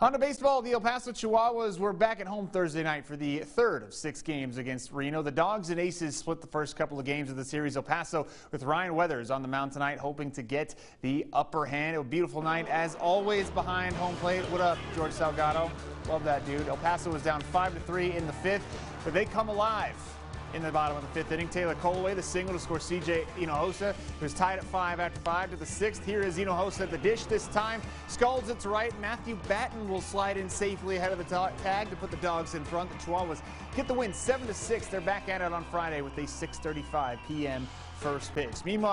On to baseball, the El Paso Chihuahuas were back at home Thursday night for the third of six games against Reno. The Dogs and Aces split the first couple of games of the series. El Paso with Ryan Weathers on the mound tonight, hoping to get the upper hand. It was A beautiful night, as always, behind home plate. What up, George Salgado? Love that dude. El Paso was down five to three in the fifth, but they come alive in the bottom of the fifth inning. Taylor Kohlwey, the single to score CJ Hinojosa, who's tied at five after five to the sixth. Here is Hinojosa at the dish this time. Sculls it to right. Matthew Batten will slide in safely ahead of the tag to put the dogs in front. The Chihuahuas get the win 7 to 6. They're back at it on Friday with a 6:35 p.m. first pitch. Meanwhile,